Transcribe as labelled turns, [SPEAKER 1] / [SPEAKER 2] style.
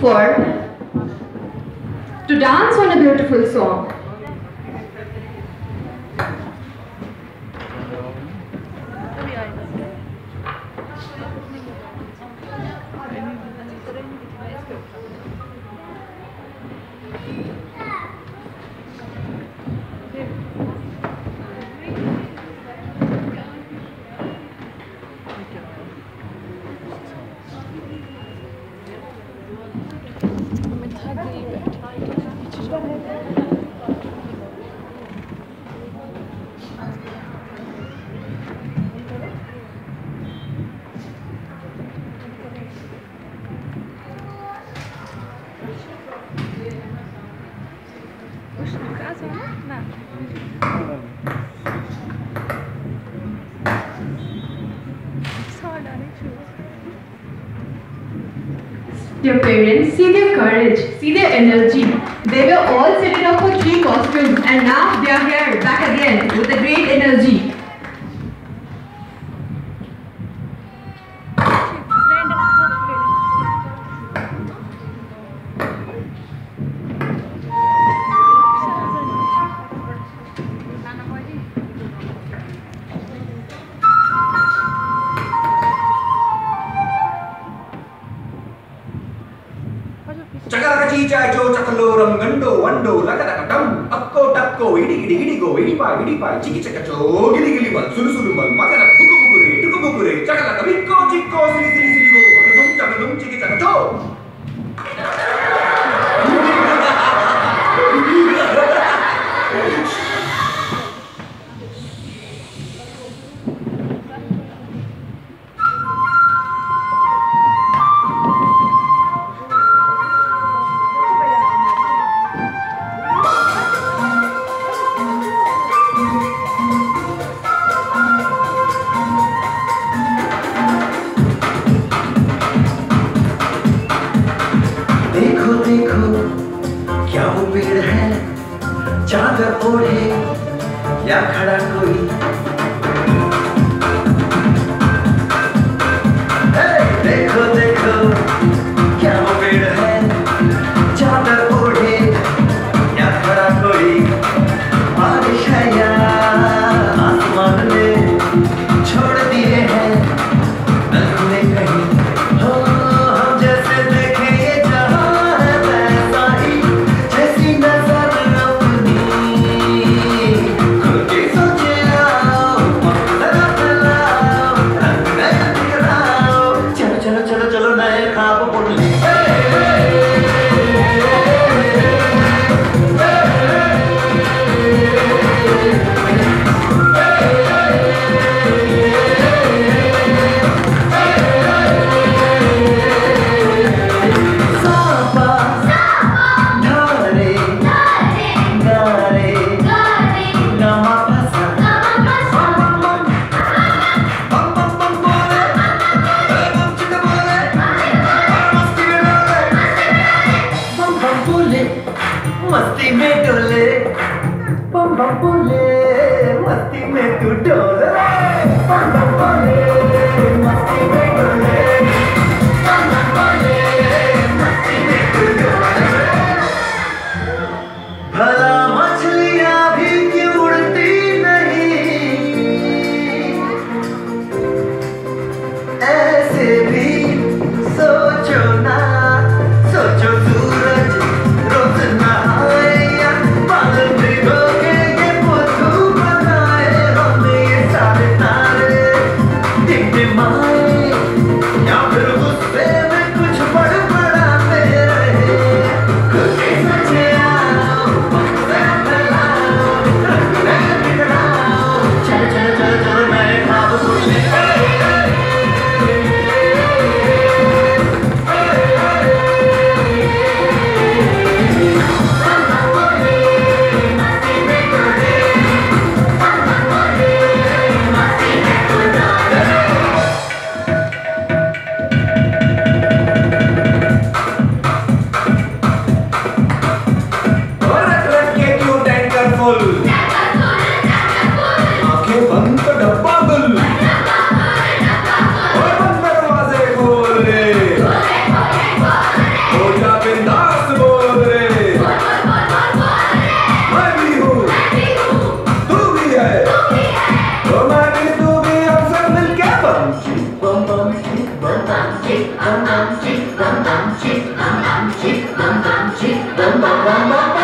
[SPEAKER 1] for to dance on a beautiful song. Their parents, see their courage, see their energy. They were all setting up for three costumes and now they are here back again with a great energy.
[SPEAKER 2] చకరకచీచాచో చకలోరం గండో వండో లకటకటం అక్కో టక్కో ఇడిగిడి ఇడిగో ఇడిపా ఇడిపా చికి చకచో గిలి గిలి మల్ సురు సురు మల్ మకర బుకు బుకురే
[SPEAKER 3] क्या वो पेड़ है? चादर ओढ़े या खड़ा कोई? मस्ती में डोले। बम बम बोले। मस्ती में तू डोले। बम बम बोले। be. bấm bấm chích bấm bấm chích bấm bấm chích bấm bấm chích bấm bấm bấm bấm